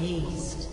East.